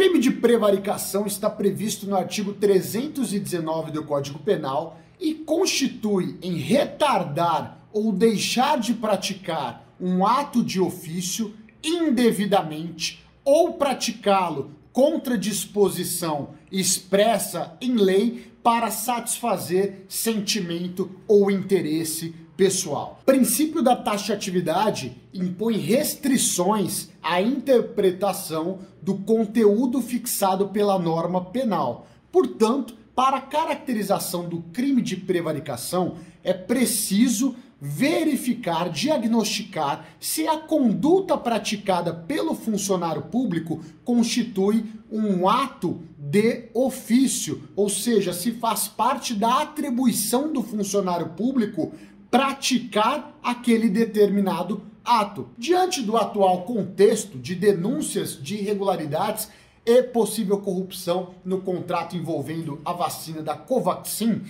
crime de prevaricação está previsto no artigo 319 do Código Penal e constitui em retardar ou deixar de praticar um ato de ofício indevidamente ou praticá-lo contra disposição expressa em lei para satisfazer sentimento ou interesse pessoal. O princípio da taxatividade impõe restrições à interpretação do conteúdo fixado pela norma penal. Portanto, para a caracterização do crime de prevaricação, é preciso verificar, diagnosticar se a conduta praticada pelo funcionário público constitui um ato de ofício, ou seja, se faz parte da atribuição do funcionário público praticar aquele determinado ato. Diante do atual contexto de denúncias de irregularidades e possível corrupção no contrato envolvendo a vacina da Covaxin,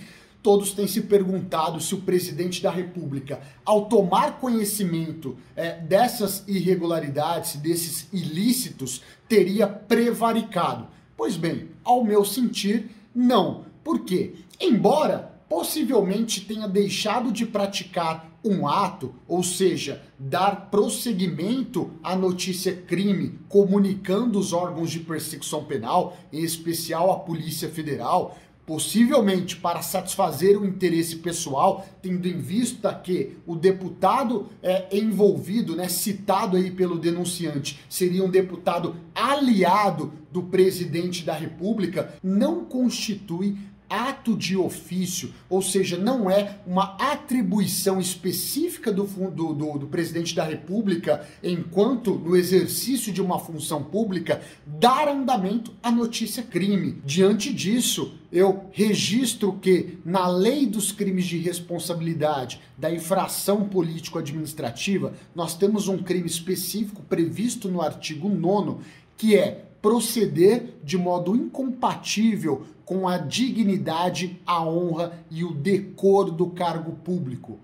todos têm se perguntado se o presidente da República, ao tomar conhecimento é, dessas irregularidades, desses ilícitos, teria prevaricado. Pois bem, ao meu sentir, não. Por quê? Embora possivelmente tenha deixado de praticar um ato, ou seja, dar prosseguimento à notícia crime, comunicando os órgãos de persecução penal, em especial a Polícia Federal, possivelmente para satisfazer o interesse pessoal, tendo em vista que o deputado é, envolvido, né, citado aí pelo denunciante, seria um deputado aliado do presidente da República, não constitui ato de ofício, ou seja, não é uma atribuição específica do, do, do, do, presidente da República, enquanto no exercício de uma função pública, dar andamento à notícia crime. Diante disso, eu registro que na lei dos crimes de responsabilidade da infração político-administrativa, nós temos um crime específico previsto no artigo 9 que é proceder de modo incompatível com a dignidade, a honra e o decoro do cargo público.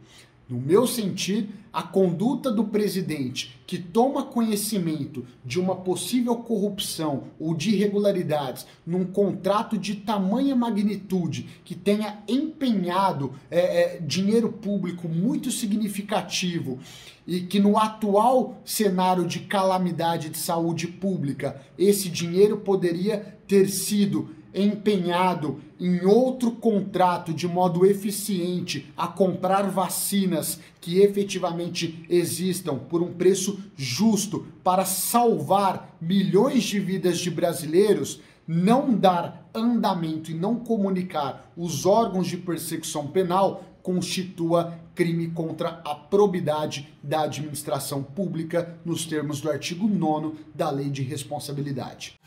No meu sentir, a conduta do presidente que toma conhecimento de uma possível corrupção ou de irregularidades num contrato de tamanha magnitude que tenha empenhado é, é, dinheiro público muito significativo e que no atual cenário de calamidade de saúde pública esse dinheiro poderia ter sido empenhado em outro contrato de modo eficiente a comprar vacinas que efetivamente existam por um preço justo para salvar milhões de vidas de brasileiros, não dar andamento e não comunicar os órgãos de persecução penal constitua crime contra a probidade da administração pública nos termos do artigo 9 da Lei de Responsabilidade.